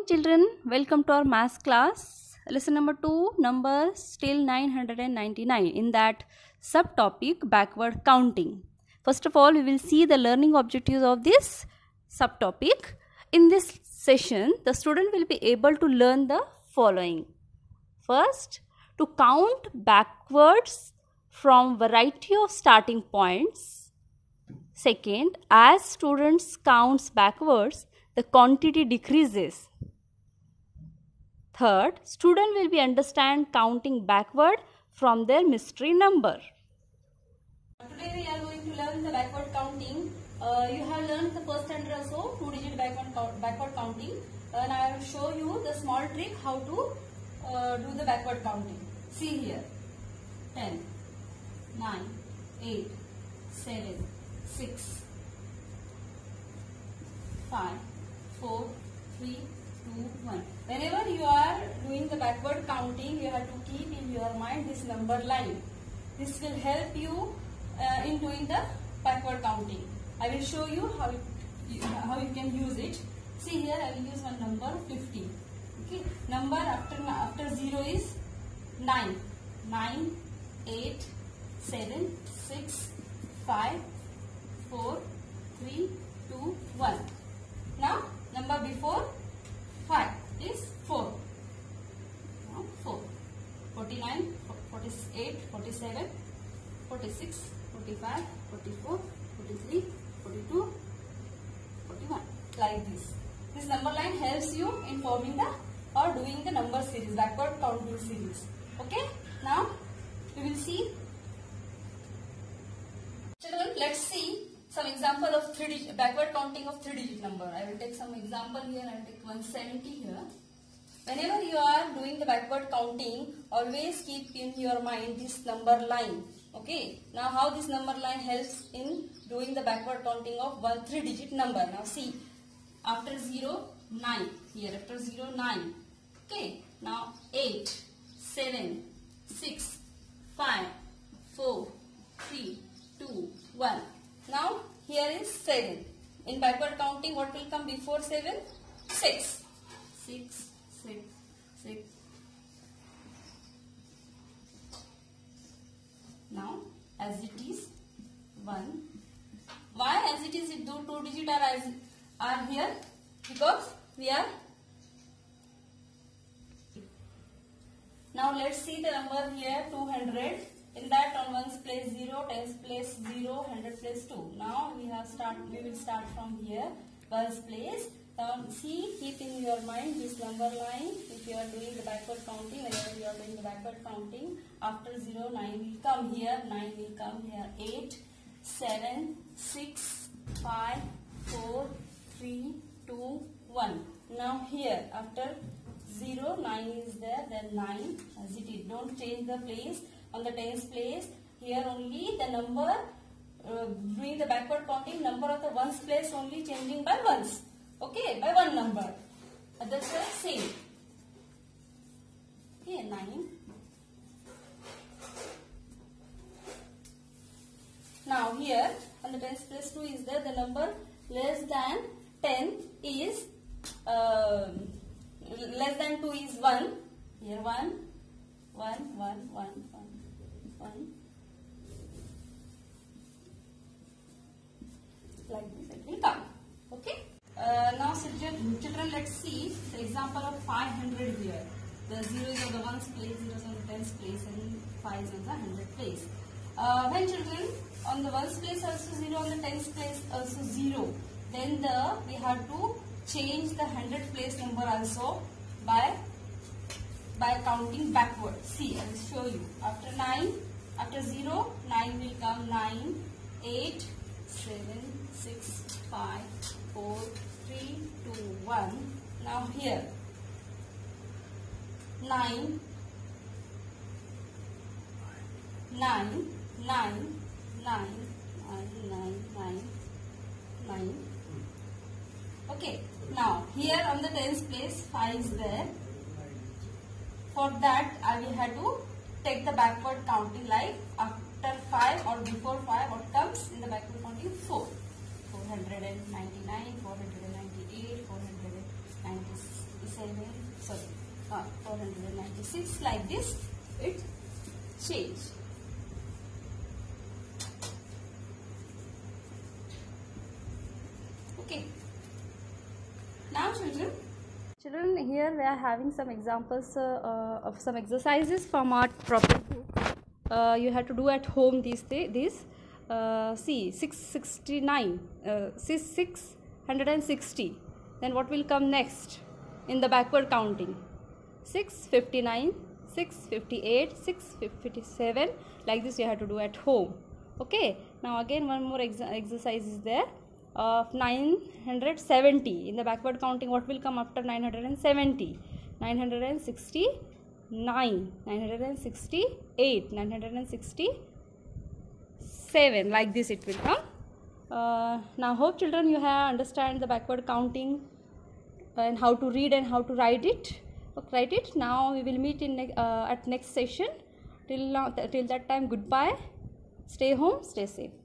morning children. Welcome to our math class. Lesson number 2 numbers till 999 in that subtopic backward counting. First of all we will see the learning objectives of this subtopic. In this session the student will be able to learn the following. First to count backwards from variety of starting points. Second as students counts backwards the quantity decreases. Third, student will be understand counting backward from their mystery number. Today we are going to learn the backward counting. Uh, you have learned the first standard also, two digit backward, backward counting. And I will show you the small trick how to uh, do the backward counting. See here. 10, 9, 8, 7, 6, 5, 4, 3, 2, 1. Whenever you are doing the backward counting, you have to keep in your mind this number line. This will help you uh, in doing the backward counting. I will show you how, you, how you can use it. See here, I will use one number 50. Okay, number after, after 0 is 9. 9, 8, 7, 6, 5, 4, 3, 2, 1. Now, number before 5 is 4. Now, 4. 49, 48, 47, 46, 45, 44, 43, 42, 41. Like this. This number line helps you in forming the or doing the number series, backward counting series. Okay? Now, we will see. Children, let's see some example of three digit, backward counting of three digit number. I will take some example here. I will take 170 here. Whenever you are doing the backward counting, always keep in your mind this number line. Okay. Now how this number line helps in doing the backward counting of one three digit number. Now see, after 0, 9. Here after 0, 9. Okay. Now 8, 7, 6, 5, 4, 3, 2, 1. Now here is 7. In backward counting what will come before 7? 6. 6, 6, 6. Now as it is 1. Why as it is it do 2 digit are, as, are here? Because we are Now let's see the number here 200 in that on ones place 0 tens place 0 100 hundred place 2 now we have start we will start from here ones place um, see keep in your mind this number line. If you are doing the backward counting whenever you are doing the backward counting after 0 9 will come here 9 will come here. 8 7 6 5 4 3 2 1 now here after 0 9 is there then 9 as it is. Don't change the place. On the tens place here only the number uh, doing the backward counting number of the ones place only changing by ones okay by one number. Others are same. Okay 9 now here on the tens place 2 is there the number less than 10 is uh, less than 2 is 1 here 1 1 1 1 1 1 like this it will come okay uh, now children let's see the example of 500 here the zeros of the ones place zeros on the tens place and fives on the hundred place uh, when children on the ones place also zero on the tens place also zero then the we have to change the hundred place number also by by counting backward. See, I will show you. After 9, after 0, 9 will come 9, 8, 7, 6, 5, 4, 3, 2, 1. Now here, 9, 9, 9, 9, 9, 9, 9. Okay, now here on the tens place 5 is there. For that, I will have to take the backward counting like after 5 or before 5, what comes in the backward counting? 4. 499, 498, 497 sorry uh, 496 like this it change okay now children Children, here we are having some examples uh, uh, of some exercises from our topic book. Uh, you have to do at home these these. Uh, see, 669, uh, 660. Then what will come next in the backward counting? 659, 658, 657. Like this you have to do at home. Okay. Now again one more ex exercise is there of 970 in the backward counting what will come after 970 969 968 967 like this it will come. Uh, now hope children you have understand the backward counting and how to read and how to write it. Write it. Now we will meet in uh, at next session. Till now till that time goodbye. Stay home stay safe